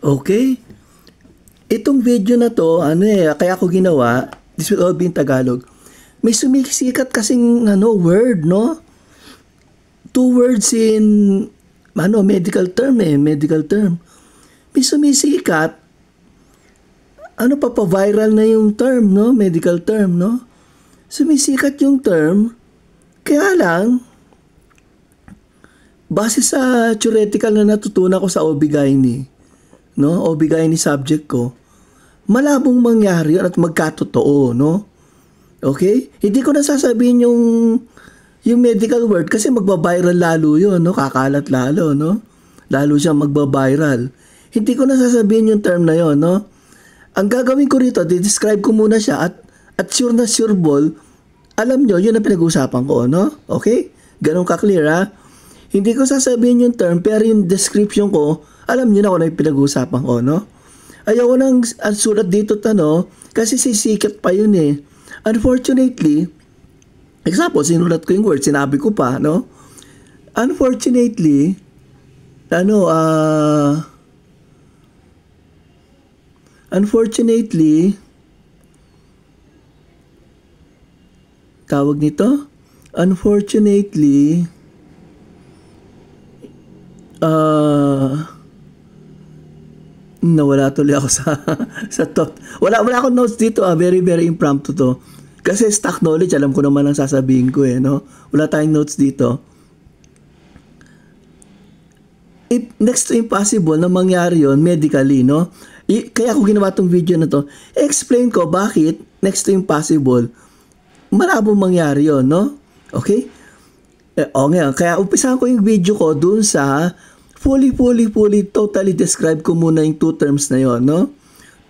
Okay? Itong video na to, ano eh, kaya ako ginawa, this will all be in Tagalog. May sumisikat kasing ano, word, no? Two words in ano, medical term eh, medical term. May sumisikat, ano pa pa viral na yung term, no? Medical term, no? Sumisikat yung term, kaya lang, base sa theoretical na natutunan ko sa OB-GYN, no? OB-GYN subject ko, malabong mangyari yun at magkatotoo, no? Okay? Hindi ko nasasabihin yung yung medical word kasi magbabiral lalo yun, no? Kakalat lalo, no? Lalo siya magbabiral. Hindi ko nasasabihin yung term na yon, no? Ang gagawin ko rito, describe ko muna siya at at sure na sure ball, alam nyo, yun ang pinag-uusapan ko, no? Okay? Ganun ka-clear, ha? Hindi ko sasabihin yung term, pero yung description ko, alam nyo na kung ano yung pinag-uusapan ko, no? Ayoko nang ang sulat dito tano kasi sisikat pa yun eh. Unfortunately, example, sinulat ko yung word, sinabi ko pa, no? Unfortunately, ano, ah, uh, unfortunately, tawag nito, unfortunately, ah, uh, nawala tuloy ako sa sa thought. Wala wala akong notes dito, ah. very very impromptu to. Kasi stock knowledge, alam ko naman ang sasabihin ko eh, no? Wala tayong notes dito. It, next to impossible na mangyari yon medically, no? I, kaya ako ginawa tong video na to, explain ko bakit next to impossible malabong mangyari yon no? Okay? Eh, o oh, ngayon, kaya umpisahan ko yung video ko dun sa fully, fully, fully, totally describe ko muna yung two terms na yon, no?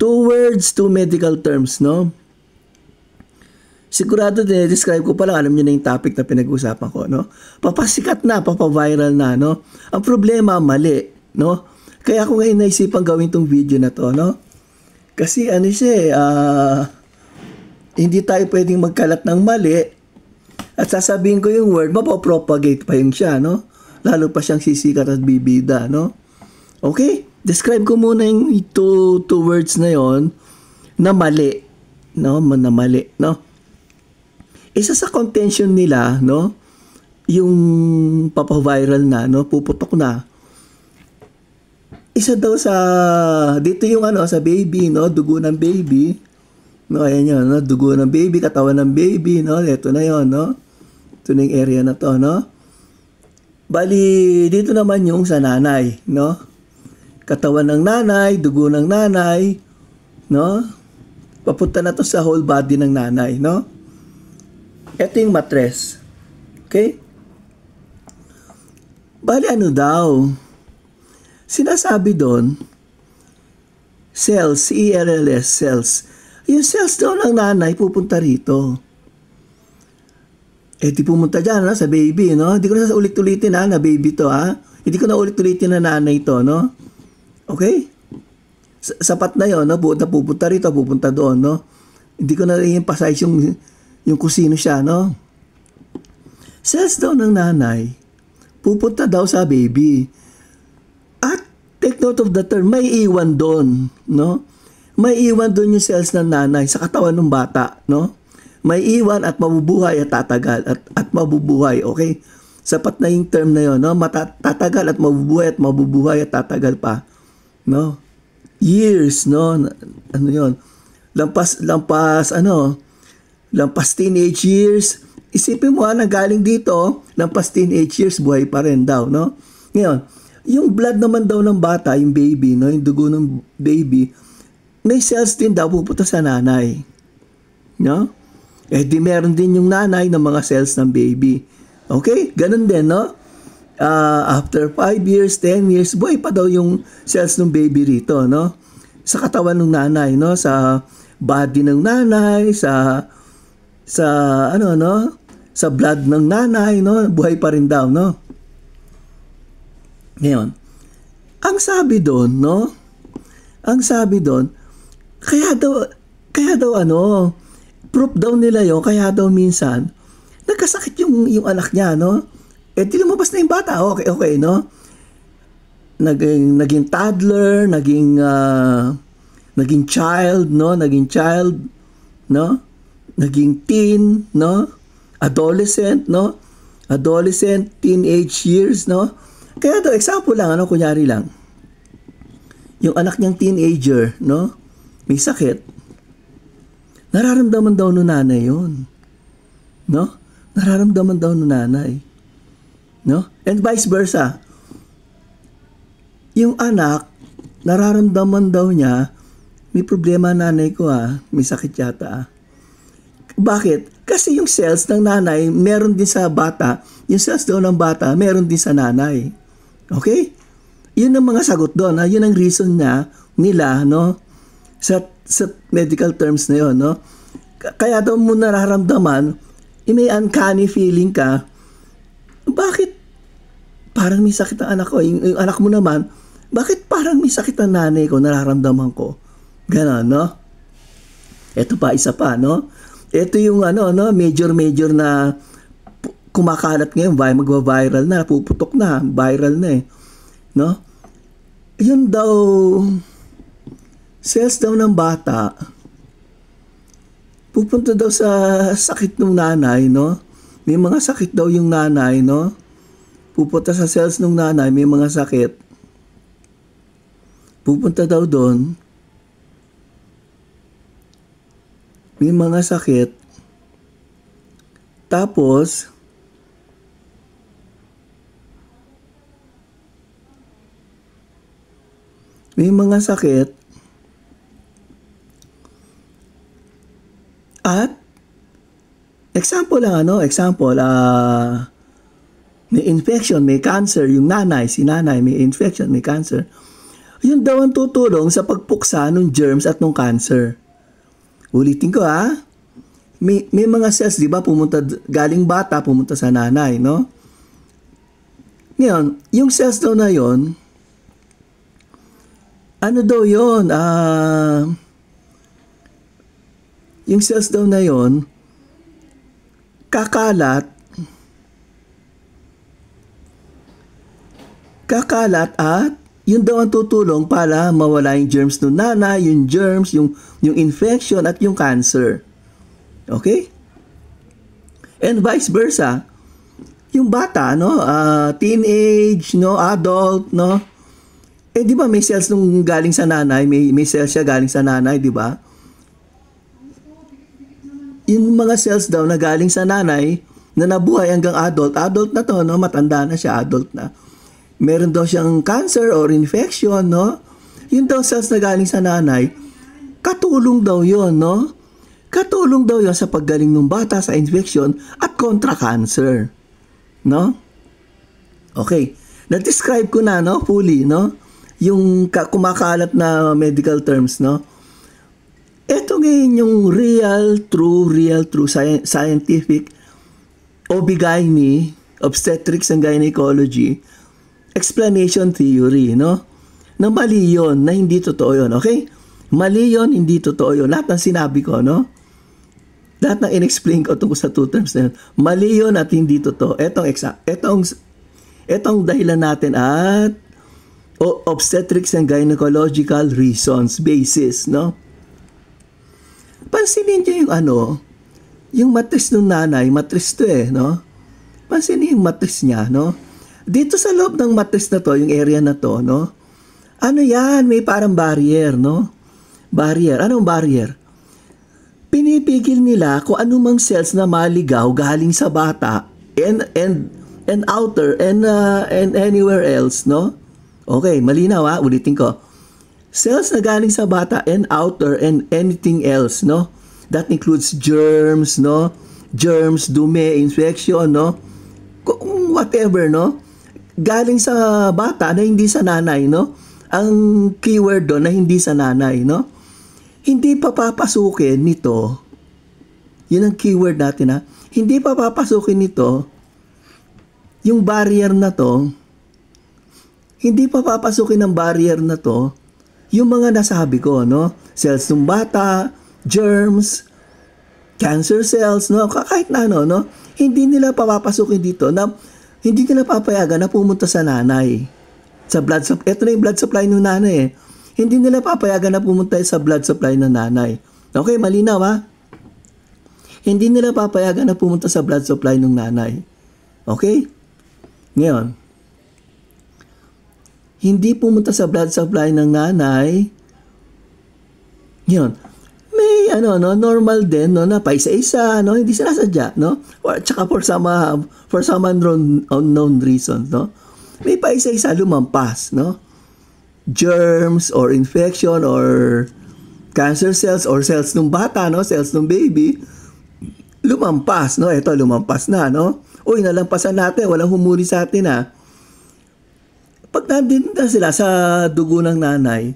Two words, two medical terms, no? Sigurado din, describe ko pa lang, alam niyo na yung topic na pinag-usapan ko, no? Papasikat na, papaviral na, no? Ang problema, mali, no? Kaya ako ngayon naisipan gawin tong video na to, no? Kasi ano siya eh, uh, hindi tayo pwedeng magkalat ng mali at sasabihin ko yung word, mapapropagate pa yung siya, no? Lalo pa siyang sisikat at bibida, no? Okay? Describe ko muna yung two, two words na yon na mali, no? Na mali, no? Isa sa contention nila, no? Yung papaviral na, no? Puputok na. Isa daw sa, dito yung ano, sa baby, no? Dugo ng baby. No, ayan yun, no? Dugo ng baby, katawan ng baby, no? Ito na yon no? Ito na yung area na to, no? Bali, dito naman yung sa nanay, no? Katawan ng nanay, dugo ng nanay, no? Papunta na to sa whole body ng nanay, no? Ito yung matres. Okay? Bali, ano daw? Sinasabi doon, cells, C-E-L-L-S, cells. Yung cells daw ng nanay pupunta rito. Eh, di pumunta dyan, no, sa baby, no? Hindi ko na sa ulit-ulitin, ha, na baby to, ha? Hindi ko na ulit-ulitin na nanay to, no? Okay? sapat na yon no? Pupunta, pupunta rito, pupunta doon, no? Hindi ko na i-emphasize yung, yung kusino siya, no? Cells daw ng nanay, pupunta daw sa baby. At, take note of the term, may iwan doon, no? May iwan doon yung cells ng nanay sa katawan ng bata, no? May iwan at mabubuhay at tatagal at, at mabubuhay, okay? Sapat na yung term na yon, no? Matatagal at mabubuhay at mabubuhay at tatagal pa, no? Years, no? Ano yon? Lampas, lampas, ano? Lampas teenage years. Isipin mo, ha, na galing dito, lampas teenage years, buhay pa rin daw, no? Ngayon, yung blood naman daw ng bata, yung baby, no? Yung dugo ng baby, may cells din daw pupunta sa nanay. No? Eh di meron din yung nanay ng mga cells ng baby. Okay? Ganun din, no? Uh, after 5 years, 10 years, buhay pa daw yung cells ng baby rito, no? Sa katawan ng nanay, no? Sa body ng nanay, sa sa ano, no? Sa blood ng nanay, no? Buhay pa rin daw, no? Ngayon, ang sabi doon, no? Ang sabi doon, kaya daw, kaya daw ano, proof daw nila yon kaya daw minsan nagkasakit yung yung anak niya no eh di lumabas na yung bata okay okay no naging naging toddler, naging uh, naging child, no? Naging child, no? Naging teen, no? Adolescent, no? Adolescent, teenage years, no? Kaya to example lang, ano, kunyari lang. Yung anak niyang teenager, no? May sakit. Nararamdaman daw no nanay yun. No? Nararamdaman daw no nanay. No? And vice versa. Yung anak, nararamdaman daw niya, may problema nanay ko ah, may sakit yata ah. Bakit? Kasi yung cells ng nanay, meron din sa bata. Yung cells daw ng bata, meron din sa nanay. Okay? Yun ang mga sagot doon. Ha? Yun ang reason niya, nila, no? Sa, sa medical terms na yun, no? Kaya daw mo nararamdaman, eh, may uncanny feeling ka, bakit parang may sakit ang anak ko? Yung, yung anak mo naman, bakit parang may sakit ang nanay ko, nararamdaman ko? Ganon, no? Ito pa, isa pa, no? Ito yung ano, no, major-major na kumakalat ngayon, magva-viral na, puputok na, viral na eh. No? Yun daw, cells daw ng bata, pupunta daw sa sakit ng nanay, no? May mga sakit daw yung nanay, no? Pupunta sa cells ng nanay, may mga sakit. Pupunta daw doon. May mga sakit. Tapos, may mga sakit at example lang ano, example, uh, may infection, may cancer, yung nanay, si nanay, may infection, may cancer. Yun daw ang tutulong sa pagpuksa ng germs at ng cancer. Ulitin ko ha. May, may mga cells, di ba, pumunta, galing bata, pumunta sa nanay, no? Ngayon, yung cells daw na yon ano daw yon Ah... Uh, yung cells daw na yon kakalat kakalat at yun daw ang tutulong para mawala yung germs ng nanay, yung germs, yung, yung infection at yung cancer. Okay? And vice versa, yung bata, no, uh, teenage, no, adult, no, eh di ba may cells nung galing sa nanay, may, may cells siya galing sa nanay, di ba? Yung mga cells daw na galing sa nanay, na nabuhay hanggang adult, adult na to, no, matanda na siya, adult na meron daw siyang cancer or infection, no? Yung daw cells na galing sa nanay, katulong daw yon no? Katulong daw yon sa paggaling ng bata sa infection at kontra cancer. No? Okay. Na-describe ko na, no? Fully, no? Yung kumakalat na medical terms, no? Ito ngayon yung real, true, real, true scientific OB-GYN, obstetrics and gynecology, explanation theory, no? Na mali yun, na hindi totoo yun, okay? Mali yun, hindi totoo yun. Lahat ng sinabi ko, no? Lahat ng in-explain ko tungkol sa two terms na yun, mali yun at hindi totoo. Etong, exa- etong, etong dahilan natin at obstetrics and gynecological reasons, basis, no? Pansinin niyo yung ano, yung matris ng nanay, matris to eh, no? Pansinin yung matris niya, no? Dito sa loob ng matris na to, yung area na to, no? Ano yan? May parang barrier, no? Barrier. Anong barrier? Pinipigil nila kung anumang cells na maligaw galing sa bata and and and outer and uh, and anywhere else, no? Okay, malinaw ha, ulitin ko. Cells na galing sa bata and outer and anything else, no? That includes germs, no? Germs, dumi, infection, no? Whatever, no? galing sa bata na hindi sa nanay, no? Ang keyword doon na hindi sa nanay, no? Hindi pa papasukin nito, yun ang keyword natin ha, hindi pa papasukin nito, yung barrier na to, hindi pa papasukin ng barrier na to, yung mga nasabi ko, no? Cells ng bata, germs, cancer cells, no? Kahit na ano, no? Hindi nila papapasukin dito na hindi nila papayagan na pumunta sa nanay. sa blood supply. Ito na yung blood supply ng nanay eh. Hindi nila papayagan na pumunta sa blood supply ng nanay. Okay, malinaw ha? Hindi nila papayagan na pumunta sa blood supply ng nanay. Okay? Ngayon, hindi pumunta sa blood supply ng nanay, yun, may ano no normal din no na paisa-isa no hindi sinasadya no? Or tsaka for some uh, for some unknown, unknown reasons no? May paisa-isa lumampas no? Germs or infection or cancer cells or cells ng bata no? Cells ng baby lumampas no? Ito lumampas na no? Uy nalampasan natin walang humuli sa atin ha pag nandito na sila sa dugo ng nanay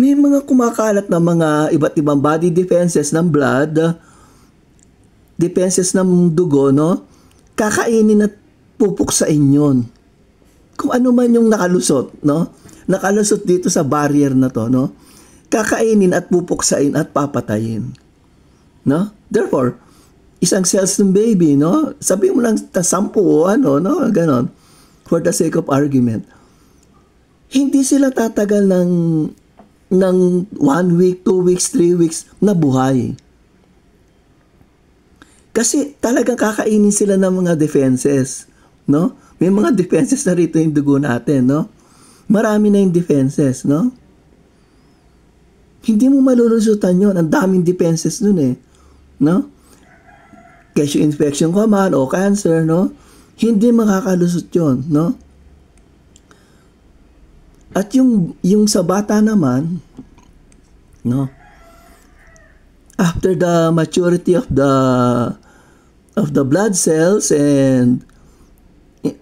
may mga kumakalat na mga iba't ibang body defenses ng blood, defenses ng dugo, no? Kakainin at pupuksain yun. Kung ano man yung nakalusot, no? Nakalusot dito sa barrier na to, no? Kakainin at pupuksain at papatayin. No? Therefore, isang cells ng baby, no? Sabi mo lang ta sampu ano, no? Ganon. For the sake of argument. Hindi sila tatagal ng ng one week, two weeks, three weeks na buhay. Kasi talagang kakainin sila ng mga defenses, no? May mga defenses na rito yung dugo natin, no? Marami na yung defenses, no? Hindi mo malulusutan yon Ang daming defenses nun eh. No? Kesyo infection ka man o cancer, no? Hindi makakalusot yon no? At yung yung sa bata naman, no? After the maturity of the of the blood cells and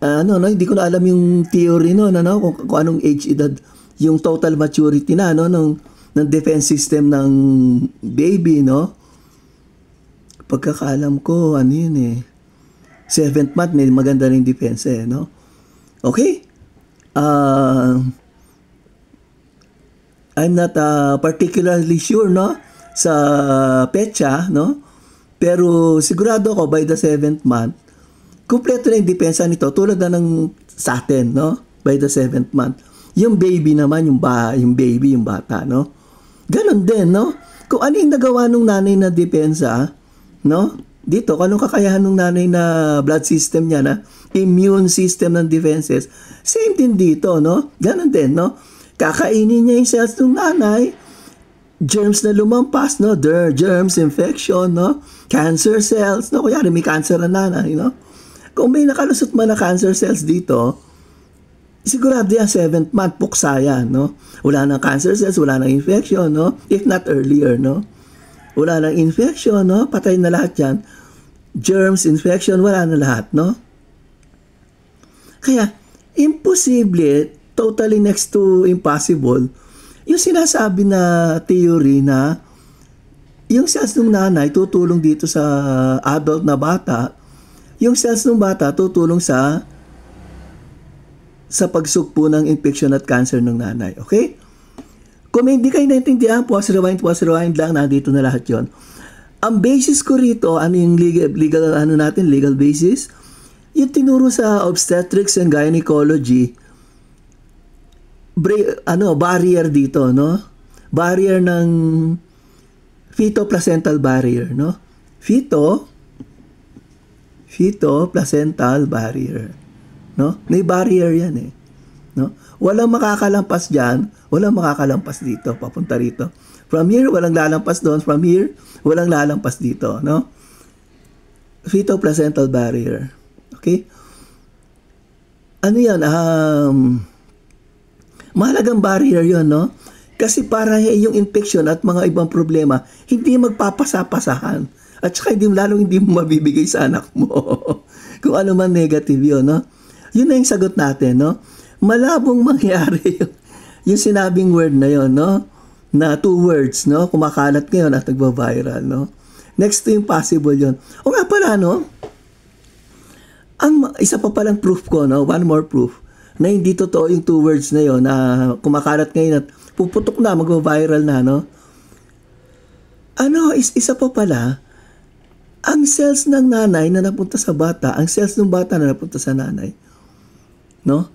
ano no? Hindi ko na alam yung theory no no, no kung, kung anong age edad yung total maturity na no ng ng defense system ng baby no? Pagkakaalam ko ano yun eh? Seventh month may maganda ring defense eh no? Okay. Uh, I'm not uh, particularly sure no sa petsa no? Pero sigurado ako by the seventh month kumpleto na yung depensa nito tulad na ng sa atin no? By the seventh month. Yung baby naman yung ba yung baby yung bata no? Ganon din no? Kung ano yung nagawa ng nanay na depensa no? Dito kung anong kakayahan ng nanay na blood system niya na immune system ng defenses same din dito no? Ganon din no Kakainin niya yung cells ng nanay. Germs na lumampas, no? Der, germs, infection, no? Cancer cells, no? Kaya may cancer na nanay, no? Kung may nakalusot man na cancer cells dito, sigurado yan, seventh month, puksa yan, no? Wala nang cancer cells, wala nang infection, no? If not earlier, no? Wala nang infection, no? Patay na lahat yan. Germs, infection, wala na lahat, no? Kaya, imposible totally next to impossible, yung sinasabi na theory na yung cells ng nanay tutulong dito sa adult na bata, yung cells ng bata tutulong sa sa pagsugpo ng infection at cancer ng nanay. Okay? Kung hindi kayo naintindihan, pause rewind, pause rewind lang, nandito na lahat yon. Ang basis ko rito, ano yung legal, legal ano natin, legal basis? Yung tinuro sa obstetrics and gynecology, bra- ano, barrier dito, no? Barrier ng feto-placental barrier, no? Feto, feto-placental barrier, no? May barrier yan eh, no? Walang makakalampas diyan, walang makakalampas dito, papunta rito. From here, walang lalampas doon. From here, walang lalampas dito, no? Feto-placental barrier. Okay? Ano yan? Um, Mahalagang barrier yon no? Kasi para yung infection at mga ibang problema, hindi magpapasapasahan. At saka hindi, lalong hindi mo mabibigay sa anak mo. Kung ano man negative yun, no? Yun na yung sagot natin, no? Malabong mangyari yung, yung sinabing word na yon no? Na two words, no? Kumakalat ngayon at nagba-viral, no? Next to impossible yon O nga pala, no? Ang isa pa palang proof ko, no? One more proof na hindi totoo yung two words na yon na kumakalat ngayon at puputok na, mag-viral na, no? Ano, is, isa pa pala, ang cells ng nanay na napunta sa bata, ang cells ng bata na napunta sa nanay, no?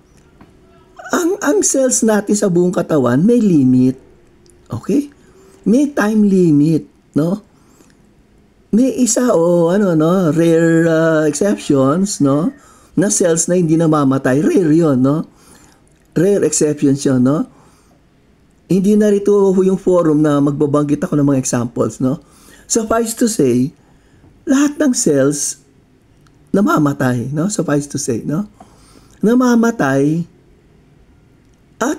Ang ang cells natin sa buong katawan may limit. Okay? May time limit, no? May isa o ano no, rare uh, exceptions, no? Na cells na hindi namamatay, rare 'yon, no? Rare exceptions 'yon, no? Hindi na rito yung forum na magbabanggit ako ng mga examples, no? Suffice to say, lahat ng cells namamatay, no? Suffice to say, no? Namamatay at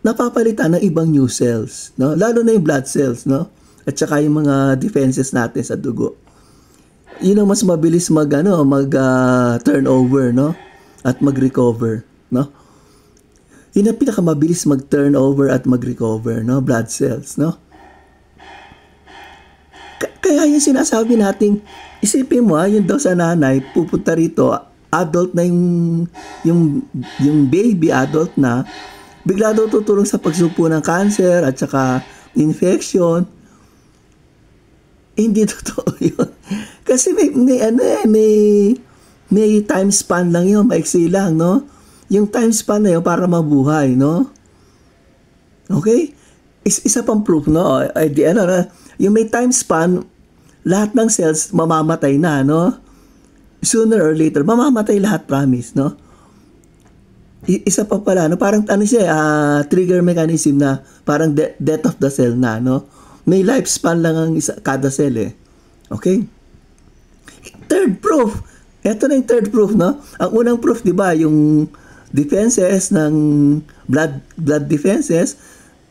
napapalitan ng ibang new cells, no? Lalo na yung blood cells, no? At saka yung mga defenses natin sa dugo. Yun ang mas mabilis mag ano, mag uh, turnover, no? At mag-recover, no? Yun ang pinakamabilis mag-turnover at mag-recover, no? Blood cells, no? K- kaya yung sinasabi nating isipin mo, ha, yun daw sa nanay, pupunta rito, adult na yung, yung, yung baby, adult na, bigla daw tutulong sa pagsumpo ng cancer at saka infection. Hindi totoo yun. Kasi may, may, ano, eh, may, may time span lang yun, maiksi lang, no? Yung time span na yun para mabuhay, no? Okay? Is, isa pang proof, no? Ay, di, ano, na, yung may time span, lahat ng cells mamamatay na, no? Sooner or later, mamamatay lahat, promise, no? Isa pa pala, no? Parang ano siya, uh, trigger mechanism na parang de- death of the cell na, no? May lifespan lang ang isa, kada cell, eh. Okay? Third proof. Ito na yung third proof, no? Ang unang proof, di ba, yung defenses ng blood blood defenses.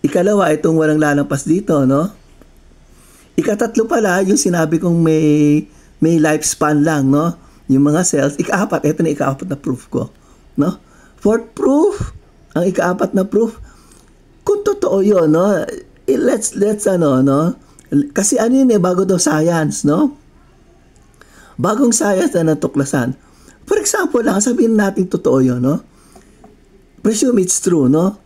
Ikalawa, itong walang lalampas dito, no? Ikatatlo pala, yung sinabi kong may may lifespan lang, no? Yung mga cells. Ikaapat, ito na ikaapat na proof ko, no? Fourth proof, ang ikaapat na proof, kung totoo yun, no? Eh, let's, let's, ano, no? Kasi ano yun eh, bago daw science, no? Bagong science na natuklasan. For example lang, sabihin natin totoo yun, no? Presume it's true, no?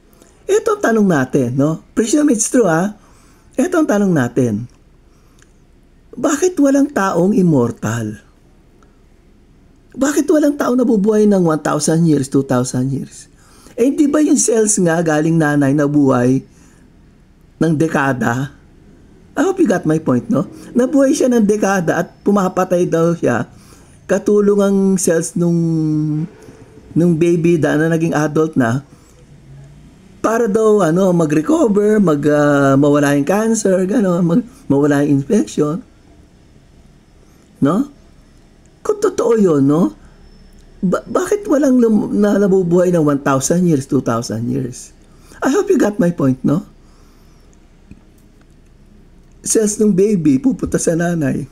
Ito ang tanong natin, no? Presume it's true, ha? Ito ang tanong natin. Bakit walang taong immortal? Bakit walang taong nabubuhay ng 1,000 years, 2,000 years? Eh, di ba yung cells nga galing nanay na buhay ng dekada? I hope you got my point, no? Nabuhay siya ng dekada at pumapatay daw siya. Katulong ang cells nung nung baby da na naging adult na para daw ano mag-recover, mag uh, mawala yung cancer, gano'n, mag, mawala yung infection. No? Kung totoo 'yon, no? Ba- bakit walang lum- na nabubuhay ng 1,000 years, 2,000 years? I hope you got my point, no? Cells ng baby pupunta sa nanay.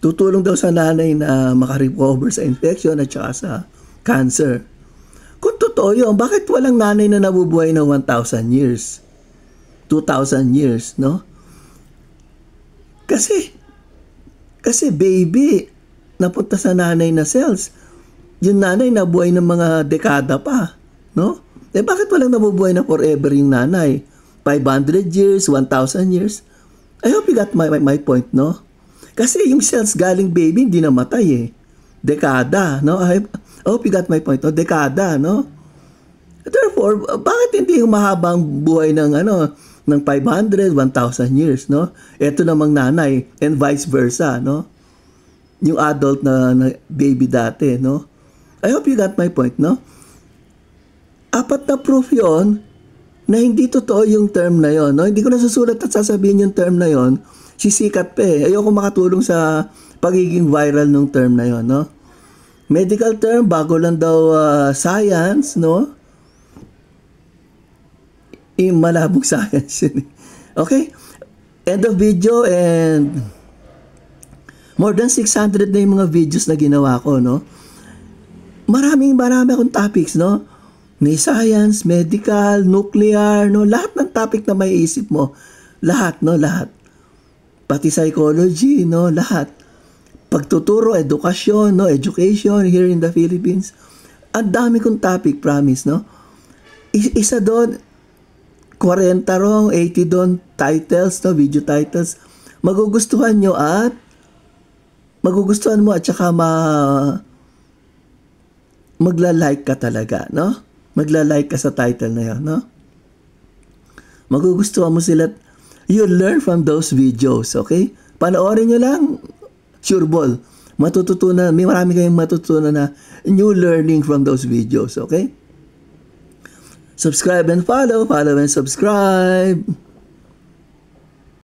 Tutulong daw sa nanay na makarecover sa infection at saka sa cancer. Kung totoo yun, bakit walang nanay na nabubuhay ng 1,000 years? 2,000 years, no? Kasi, kasi baby, napunta sa nanay na cells. Yung nanay nabuhay ng mga dekada pa, no? Eh bakit walang nabubuhay na forever yung nanay? 500 years, 1,000 years? I hope you got my, my, my point, no? Kasi yung cells galing baby, hindi namatay eh. Dekada, no? I hope you got my point, no? Dekada, no? Therefore, bakit hindi humahabang buhay ng ano, ng 500, 1,000 years, no? Ito namang nanay, and vice versa, no? Yung adult na, na baby dati, no? I hope you got my point, no? Apat na proof yon na hindi totoo yung term na yon, no? Hindi ko nasusulat at sasabihin yung term na yon sisikat pa eh. Ayoko makatulong sa pagiging viral ng term na yon, no? Medical term, bago lang daw uh, science, no? Eh, malabong science yun. Okay? End of video and more than 600 na yung mga videos na ginawa ko, no? Maraming marami akong topics, no? May science, medical, nuclear, no? Lahat ng topic na may isip mo. Lahat, no? Lahat pati psychology, no, lahat. Pagtuturo, edukasyon, no, education here in the Philippines. Ang dami kong topic, promise, no. Isa doon, 40 rong, 80 doon, titles, no, video titles. Magugustuhan nyo at magugustuhan mo at saka ma magla-like ka talaga, no? Magla-like ka sa title na yun, no? Magugustuhan mo sila. You learn from those videos, okay? Panoorin nyo lang, sure ball. Matututunan, may marami kayong matutunan na new learning from those videos, okay? Subscribe and follow, follow and subscribe.